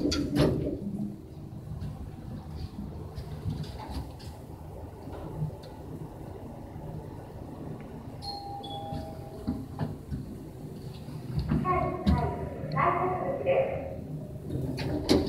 はい。はい、大丈夫です。